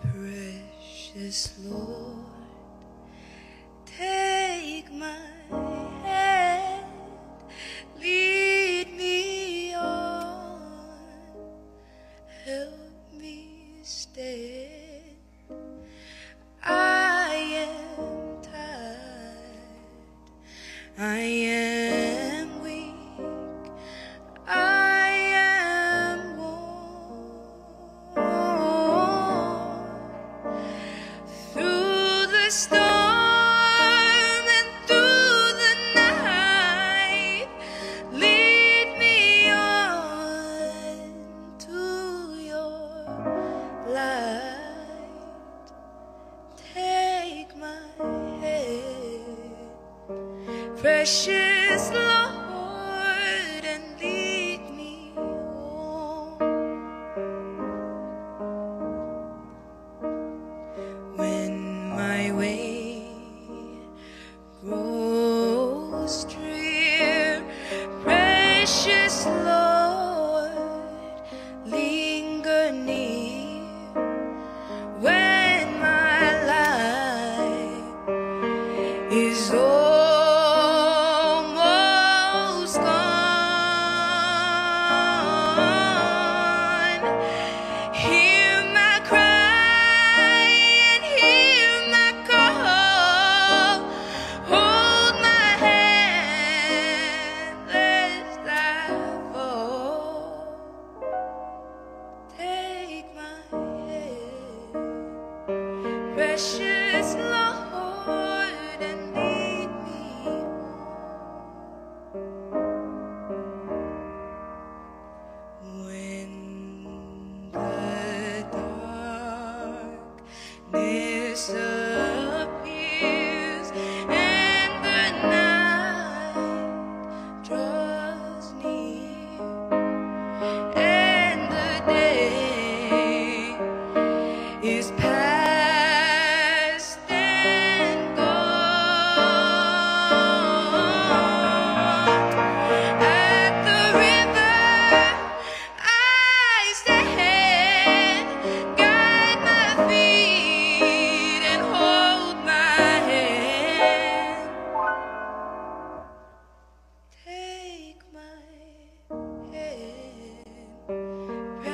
Precious Lord. misted. I am tired. I am weak. I am worn through the storm. precious Lord, and lead me home when my way. precious Lord, and lead me home. When the darkness